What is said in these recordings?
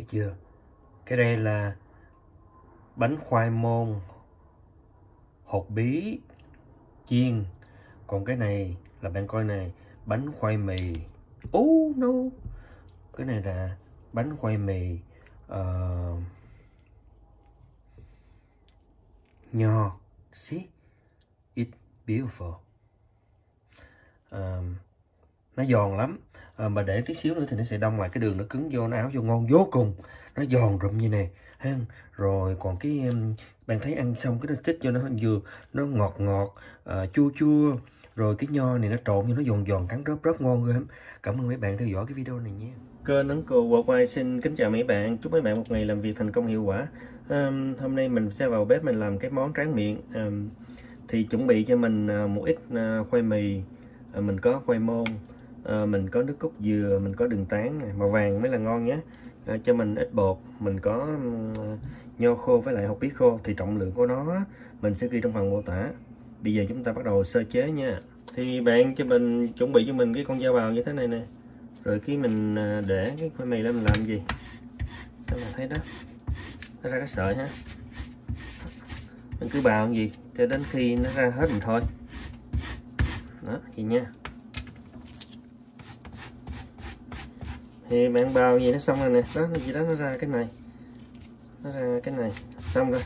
thấy chưa? Cái đây là bánh khoai môn hột bí chiên. Còn cái này là bạn coi này bánh khoai mì. Oh no. Cái này là bánh khoai mì uh, nho. See? It's beautiful. Um, nó giòn lắm. À, mà để tí xíu nữa thì nó sẽ đông lại cái đường nó cứng vô nó áo vô ngon vô cùng. Nó giòn rụm như này ha rồi còn cái bạn thấy ăn xong cái nó tích cho nó vừa nó ngọt ngọt à, chua chua. Rồi cái nho này nó trộn cho nó giòn giòn cắn rớp rớp ngon ghê lắm. Cảm ơn mấy bạn theo dõi cái video này nhé kênh ấn cô worldwide xin kính chào mấy bạn. Chúc mấy bạn một ngày làm việc thành công hiệu quả. À, hôm nay mình sẽ vào bếp mình làm cái món tráng miệng. À, thì chuẩn bị cho mình ờ, một ít khoai mì. À, mình có khoai môn à, mình có nước cốt dừa mình có đường tán này, màu vàng mới là ngon nhé. À, cho mình ít bột mình có nho khô với lại hột bí khô thì trọng lượng của nó mình sẽ ghi trong phần mô tả. Bây giờ chúng ta bắt đầu sơ chế nha. Thì bạn cho mình chuẩn bị cho mình cái con dao bào như thế này nè. Rồi khi mình ờ, để cái khoai mì lên mình làm gì? Các bạn thấy đó nó ra cái sợi ha. Mình cứ bào gì cho đến khi nó ra hết mình thôi. Đó vậy nha. Thì bạn bào gì nó xong rồi nè. Đó nó gì đó nó ra cái này. Nó ra cái này. Xong rồi.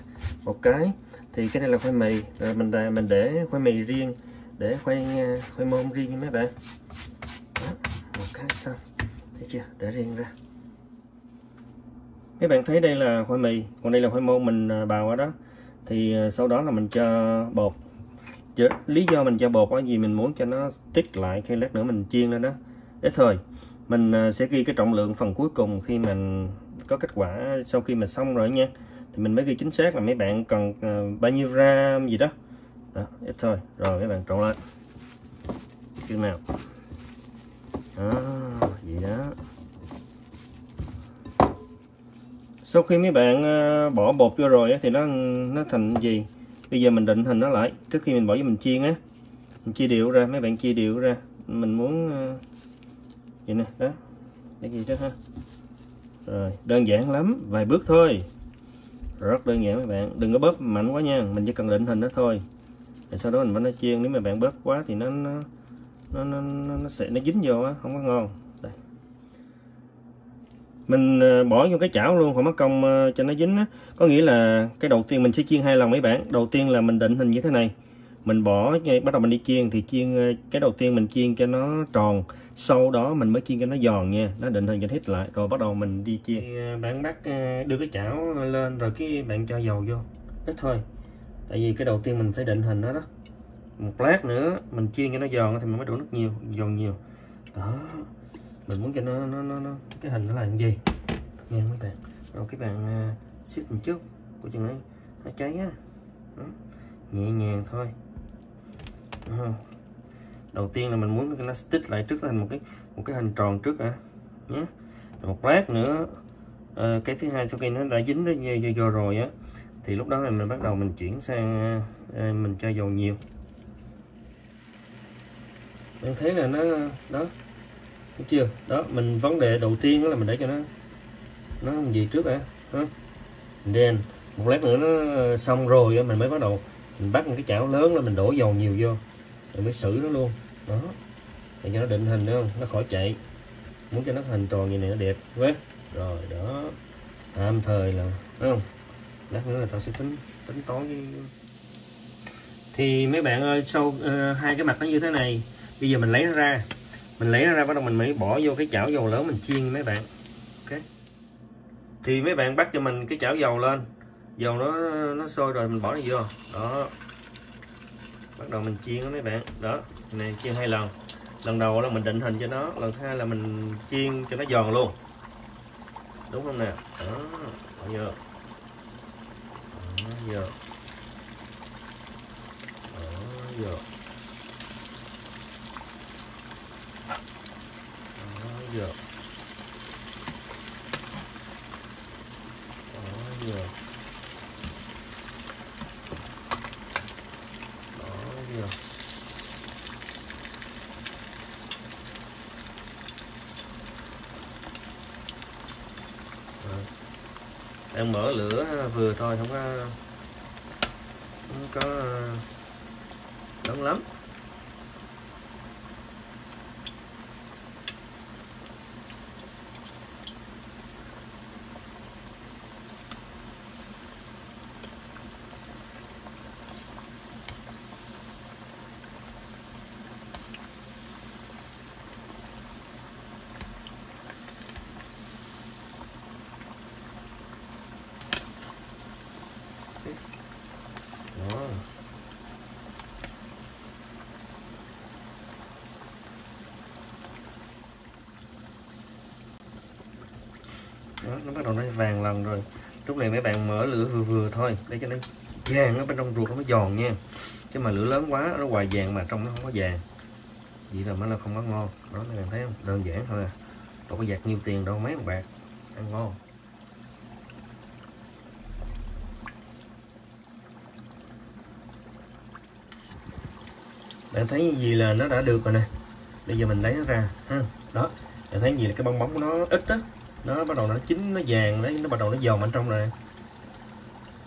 Một cái. Thì cái này là khoai mì. Rồi mình để mình để khoai mì riêng. Để khoai ờ, khoai môn riêng nha mấy bạn. Đó, một cái xong. Thấy chưa? Để riêng ra. Mấy bạn thấy đây là khoai mì. Còn đây là khoai môn mình ờ, bào ở đó. Thì ờ, sau đó là mình cho bột. Lý do mình cho bột là gì mình muốn cho nó tích lại. Khi lát nữa mình chiên lên đó. Để thôi mình à, sẽ ghi cái trọng lượng phần cuối cùng khi mình có kết quả sau khi mà xong rồi nha. Thì mình mới ghi chính xác là mấy bạn cần à, bao nhiêu gram gì đó. Đó, ít thôi. Rồi, mấy bạn trộn lên chừng nào đó, vậy đó. Sau khi mấy bạn à, bỏ bột vô rồi thì nó nó thành gì? Bây giờ mình định hình nó lại. Trước khi mình bỏ vô mình chiên á. Mình chia đều ra, mấy bạn chia đều ra. Mình muốn vậy nè đó. Cái gì đó ha? Rồi đơn giản lắm vài bước thôi. Rất đơn giản các bạn. Đừng có bóp mạnh quá nha mình chỉ cần định hình nó thôi. Rồi sau đó mình bắt nó chiên nếu mà bạn bóp quá thì nó nó nó nó, nó sẽ nó dính vô á không có ngon. Đây. mình ờ, bỏ vô cái chảo luôn không mất công ờ, cho nó dính á. Có nghĩa là cái đầu tiên mình sẽ chiên hai lần mấy bạn. Đầu tiên là mình định hình như thế này. Mình bỏ bắt đầu mình đi chiên thì chiên ờ, cái đầu tiên mình chiên cho nó tròn sau đó mình mới chiên cho nó giòn nha nó định hình cho hết lại rồi bắt đầu mình đi chiên. À, bạn bắt à, đưa cái chảo lên rồi cái bạn cho dầu vô ít thôi. Tại vì cái đầu tiên mình phải định hình nó đó. Một lát nữa mình chiên cho nó giòn thì mình mới đổ nước nhiều giòn nhiều. Đó mình muốn cho nó nó nó, nó cái hình nó là gì? Nha mấy bạn. Rồi các bạn uh, xích một chút của chừng ấy nó cháy á. Nhẹ nhàng thôi đầu tiên là mình muốn nó stick lại trước thành một cái một cái hình tròn trước à nhé một lát nữa à, cái thứ hai sau khi nó đã dính với vô, vô rồi á thì lúc đó mình, mình bắt đầu mình chuyển sang à, mình cho dầu nhiều. Em thấy là nó đó thấy chưa? Đó mình vấn đề đầu tiên đó là mình để cho nó nó gì trước à đen một lát nữa nó ờ, xong rồi mình mới bắt đầu mình bắt một cái chảo lớn là mình đổ dầu nhiều vô rồi mới xử nó luôn đó. Để cho nó định hình đúng không? Nó khỏi chạy. Muốn cho nó hình tròn như này nó đẹp quá. Rồi đó. Tạm thời là đúng không? Lát nữa là tao sẽ tính tính toán với thì mấy bạn ơi sau uh, hai cái mặt nó như thế này bây giờ mình lấy nó ra. Mình lấy nó ra bắt đầu mình mới bỏ vô cái chảo dầu lớn mình chiên mấy bạn. Ok? Thì mấy bạn bắt cho mình cái chảo dầu lên. Dầu nó nó sôi rồi mình bỏ nó vô. Đó bắt đầu mình chiên đó mấy bạn. Đó này chiên hai lần. Lần đầu là mình định hình cho nó, lần hai là mình chiên cho nó giòn luôn. Đúng không nè? Đó, bỏ vô. Đó vô. Đó vô. Đó vô đó vô nhiều Rồi đang mở lửa vừa thôi không có không có ờ, lớn lắm đó đó nó bắt đầu nó vàng lần rồi. Lúc này mấy bạn mở lửa vừa vừa thôi, để cho nó vàng ở bên trong ruột nó giòn nha. Chứ mà lửa lớn quá, nó hoài vàng mà trong nó không có vàng. Vậy là mới là không có ngon. Đó, mấy bạn thấy không? Đơn giản thôi à. Đâu có giặt nhiều tiền đâu, mấy bạc ăn ngon. Bạn thấy gì là nó đã được rồi nè? Bây giờ mình lấy nó ra, ha. Đó, bạn thấy gì là cái bong bóng của nó ít á? Nó bắt đầu nó chín nó vàng đấy nó bắt đầu nó giòn bên trong rồi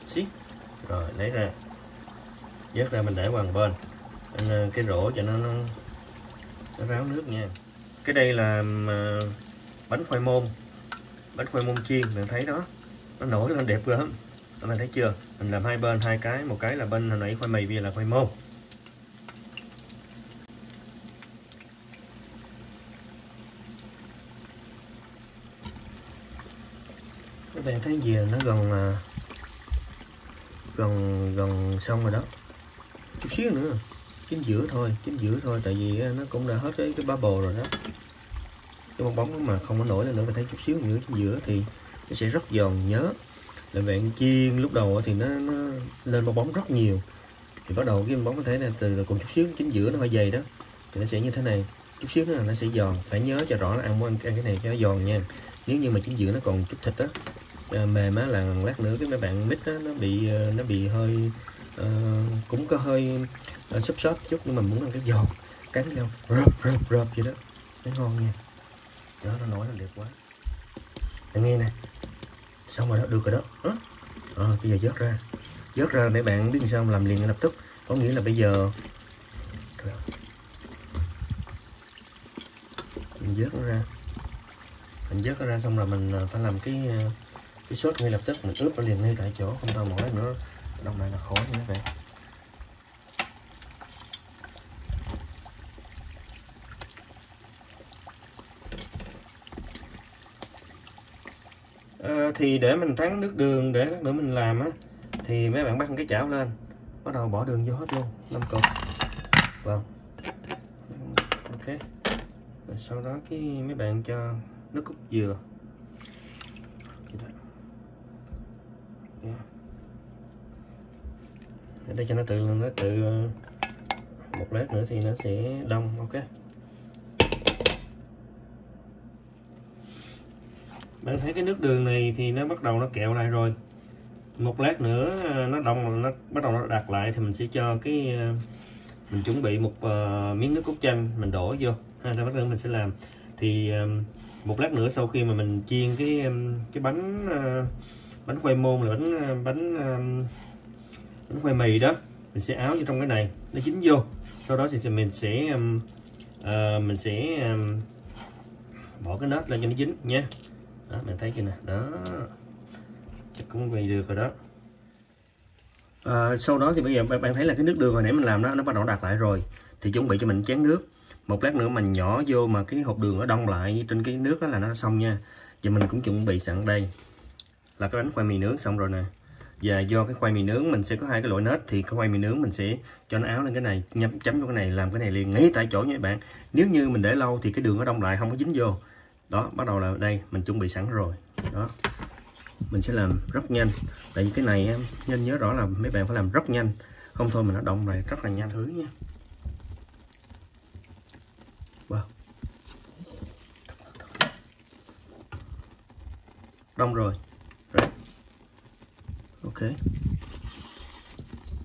xiết. Rồi lấy ra. Vớt ra mình để qua một bên. Anh, ờ, cái rổ cho nó, nó nó ráo nước nha. Cái đây là ờ, bánh khoai môn. Bánh khoai môn chiên mình thấy đó. Nó nổi lên đẹp lắm. Các bạn thấy chưa? Mình làm hai bên hai cái một cái là bên hồi nãy khoai mì bây giờ là khoai môn. Bạn thấy gì nó gần à, gần gần xong rồi đó. Chút xíu nữa chính giữa thôi chính giữa thôi tại vì à, nó cũng đã hết cái cái bubble rồi đó. Cái bong bóng mà không có nổi lên nữa mình thấy chút xíu nữa chính giữa thì nó sẽ rất giòn nhớ. Là bạn chiên lúc đầu thì nó, nó lên bong bóng rất nhiều. Thì bắt đầu cái bong bóng có thể là từ cùng chút xíu chính giữa nó hơi dày đó. Thì nó sẽ như thế này chút xíu nữa là nó sẽ giòn. Phải nhớ cho rõ là ăn ăn cái này cho nó giòn nha. Nếu như mà chính giữa nó còn chút thịt á Ờ, mềm á là lát nữa cái mấy bạn mix á nó bị ờ, nó bị hơi uh, cũng có hơi uh, xốp xốp chút nhưng mà muốn ăn cái giòn cắn nhau rộp rộp rộp vậy đó. Nó ngon nha. Đó nó nổi là đẹp quá. Bạn nghe nè. Xong rồi đó được rồi đó. À, à, bây giờ vớt ra. Vớt ra để bạn biết sao làm liền lập tức. Có nghĩa là bây giờ mình vớt nó ra. Mình vớt nó ra xong rồi mình phải làm cái cái sốt ngay lập tức mình ướp nó liền ngay tại chỗ không tao mỏi nữa. Đông này là khó như vậy à, ờ, thì để mình thắng nước đường để lát nữa mình làm á thì mấy bạn bắt cái chảo lên. Bắt đầu bỏ đường vô hết luôn năm cục vâng. Ok. Rồi sau đó cái mấy bạn cho nước cốt dừa. Để cho nó tự nó tự ờ, một lát nữa thì nó sẽ đông ok. Bạn thấy cái nước đường này thì nó bắt đầu nó kẹo lại rồi. Một lát nữa ờ, nó đông nó bắt đầu nó đặt lại thì mình sẽ cho cái ờ, mình chuẩn bị một uh, miếng nước cốt chanh mình đổ vô. Ha rồi bắt đầu mình sẽ làm. Thì um, một lát nữa sau khi mà mình chiên cái cái bánh uh, bánh khoai môn là bánh bánh um, bánh khoai mì đó. Mình sẽ áo vô trong cái này nó dính vô. Sau đó thì mình sẽ um, uh, mình sẽ um, bỏ cái nết lên cho nó dính nha. Đó mình thấy kìa nè? Đó. Chắc cũng vậy được rồi đó. À, sau đó thì bây giờ bạn thấy là cái nước đường hồi nãy mình làm đó nó bắt đầu đặt lại rồi. Thì chuẩn bị cho mình chén nước. Một lát nữa mình nhỏ vô mà cái hộp đường nó đông lại trên cái nước đó là nó xong nha. Và mình cũng chuẩn bị sẵn đây. Là cái bánh khoai mì nướng xong rồi nè và do cái khoai mì nướng mình sẽ có hai cái loại nết, thì cái khoai mì nướng mình sẽ cho nó áo lên cái này nhắm chấm vô cái này, làm cái này liền ngay tại chỗ nha các bạn. Nếu như mình để lâu thì cái đường nó đông lại, không có dính vô. Đó, bắt đầu là đây, mình chuẩn bị sẵn rồi. Đó, mình sẽ làm rất nhanh. Tại vì cái này nên nhớ rõ là mấy bạn phải làm rất nhanh. Không thôi mình nó đông lại rất là nhanh thứ nha. Wow. đông rồi. Okay.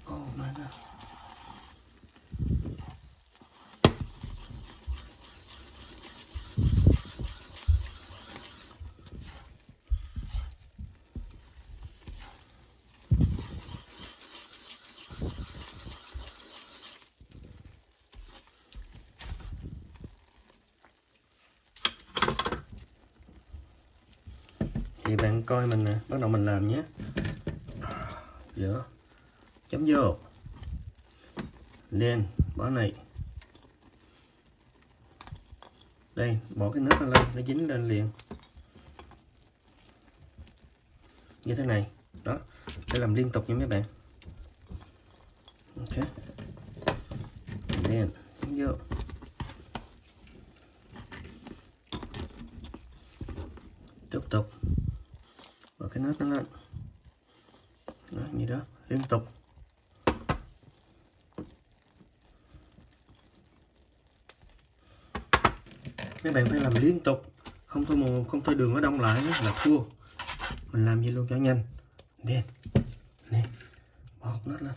Oh man. thì bạn coi mình nè bắt đầu mình làm nhé giữa chấm vô. Lên, bỏ này. Đây, bỏ cái nước nó lên, nó dính lên liền. Như thế này. Đó, để làm liên tục nha mấy bạn. Ok. Lên, chấm vô. Tiếp tục. Bỏ cái nắp nó lên gì như đó liên tục. Mấy bạn phải làm liên tục không thôi mà không thôi đường nó đông lại là thua. Mình làm gì luôn cho nhanh. Nè nè bọt nó lên.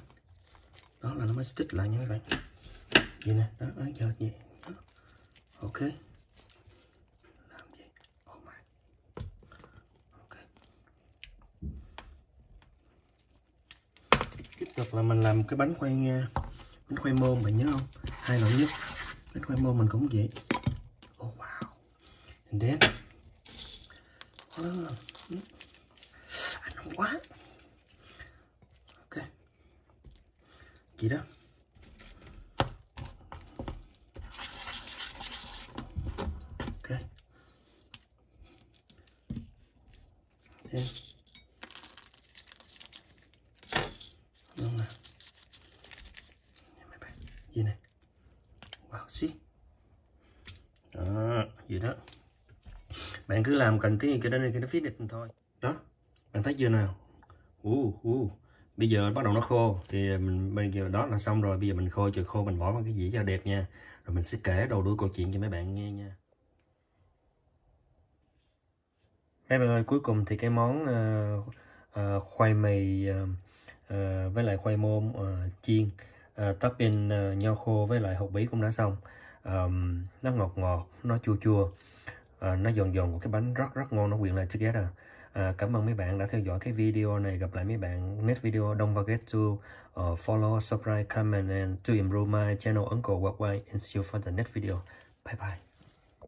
Đó là nó mới stick lại nha mấy bạn. Vậy nè đó, giờ vậy. Đó. ok làm gì oh my ok tiếp là mình làm cái bánh khoai nha bánh khoai môn, bạn nhớ không? Hai loại nhất. Bánh khoai môn mình cũng vậy. Oh wow. And then wow. anh nóng quá. Ok. Vậy đó ok then đúng nè Nè mấy bạn gì này Ờ, wow suy đó vậy đó. Bạn cứ làm cần cái cái đó này cái nó finish thôi. Đó. Bạn thấy chưa nào? Uh, uh. bây giờ bắt đầu nó khô thì mình bây giờ đó là xong rồi. Bây giờ mình khô chờ khô mình bỏ vào cái dĩa cho đẹp nha. Rồi mình sẽ kể đầu đuôi câu chuyện cho mấy bạn nghe nha. Mấy bạn ơi cuối cùng thì cái món uh, uh, khoai mì uh, uh, với lại khoai môn uh, chiên. Ờ, uh, topping uh, ờ, nho khô với lại hột bí cũng đã xong. Um, nó ngọt ngọt nó chua chua. Uh, nó giòn giòn của cái bánh rất rất ngon nó quyện lại together. À, cảm ơn mấy bạn đã theo dõi cái video này. Gặp lại mấy bạn next video don't forget to uh, follow subscribe comment and to improve my channel uncle worldwide. And see you for the next video. Bye bye.